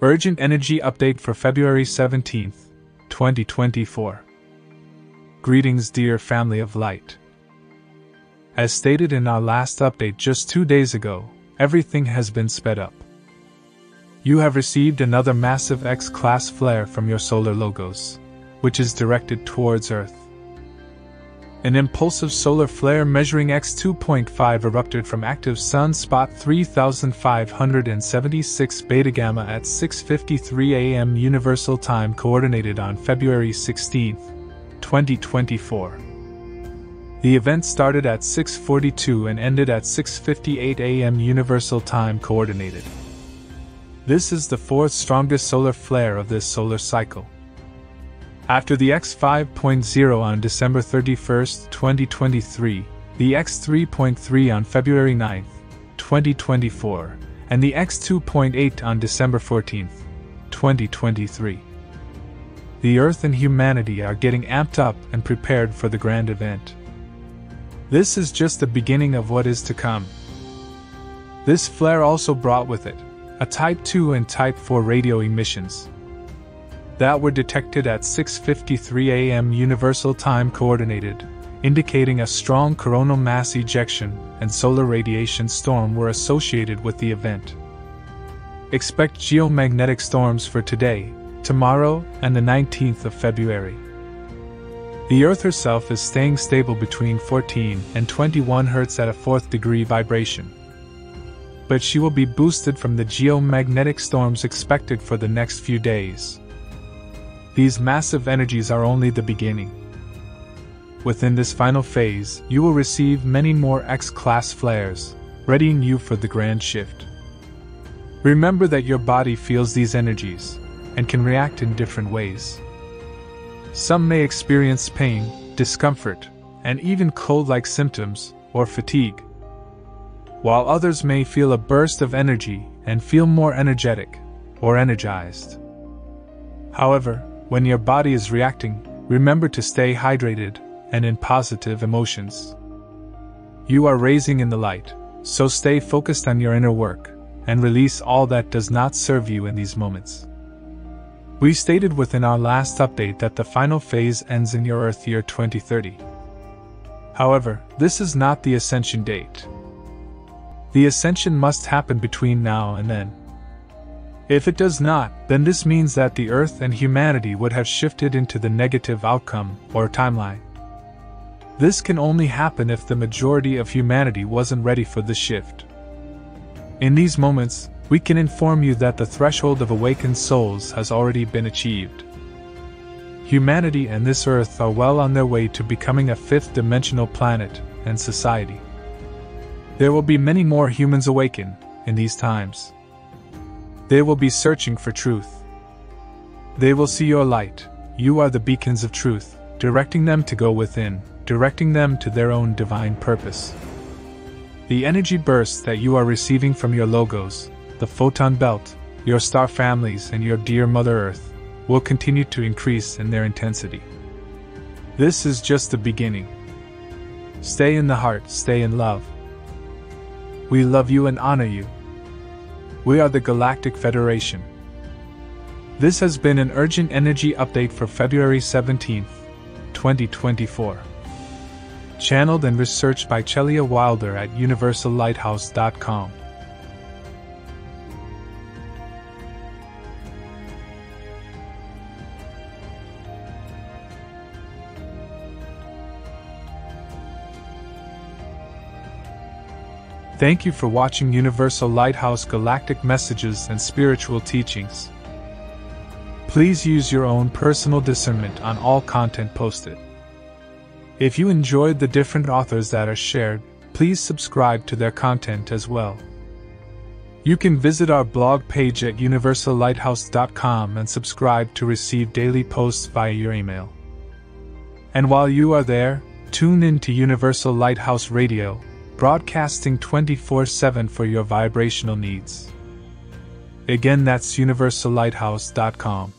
Urgent Energy Update for February 17th, 2024. Greetings, dear family of light. As stated in our last update just two days ago, everything has been sped up. You have received another massive X class flare from your solar logos, which is directed towards Earth. An impulsive solar flare measuring X2.5 erupted from active sunspot 3576 beta gamma at 6:53 a.m. Universal Time coordinated on February 16, 2024. The event started at 6:42 and ended at 6:58 a.m. Universal Time coordinated. This is the fourth strongest solar flare of this solar cycle. After the X5.0 on December 31, 2023, the X3.3 on February 9, 2024, and the X2.8 on December 14, 2023. The Earth and humanity are getting amped up and prepared for the grand event. This is just the beginning of what is to come. This flare also brought with it a Type 2 and Type 4 radio emissions, that were detected at 6:53 a.m. Universal Time coordinated, indicating a strong coronal mass ejection and solar radiation storm were associated with the event. Expect geomagnetic storms for today, tomorrow, and the 19th of February. The Earth herself is staying stable between 14 and 21 Hz at a fourth degree vibration. But she will be boosted from the geomagnetic storms expected for the next few days. These massive energies are only the beginning. Within this final phase, you will receive many more X class flares, readying you for the grand shift. Remember that your body feels these energies and can react in different ways. Some may experience pain, discomfort, and even cold like symptoms or fatigue, while others may feel a burst of energy and feel more energetic or energized. However, when your body is reacting, remember to stay hydrated and in positive emotions. You are raising in the light, so stay focused on your inner work and release all that does not serve you in these moments. We stated within our last update that the final phase ends in your Earth year 2030. However, this is not the ascension date. The ascension must happen between now and then. If it does not, then this means that the Earth and humanity would have shifted into the negative outcome, or timeline. This can only happen if the majority of humanity wasn't ready for the shift. In these moments, we can inform you that the threshold of awakened souls has already been achieved. Humanity and this Earth are well on their way to becoming a fifth dimensional planet and society. There will be many more humans awaken in these times. They will be searching for truth. They will see your light, you are the beacons of truth, directing them to go within, directing them to their own divine purpose. The energy bursts that you are receiving from your logos, the photon belt, your star families, and your dear Mother Earth, will continue to increase in their intensity. This is just the beginning. Stay in the heart, stay in love. We love you and honor you. We are the Galactic Federation. This has been an urgent energy update for February 17, 2024. Channeled and researched by Chellea Wilder at universallighthouse.com. Thank you for watching Universal Lighthouse Galactic Messages and Spiritual Teachings. Please use your own personal discernment on all content posted. If you enjoyed the different authors that are shared, please subscribe to their content as well. You can visit our blog page at universallighthouse.com and subscribe to receive daily posts via your email. And while you are there, tune in to Universal Lighthouse Radio broadcasting 24 7 for your vibrational needs. Again, that's universallighthouse.com.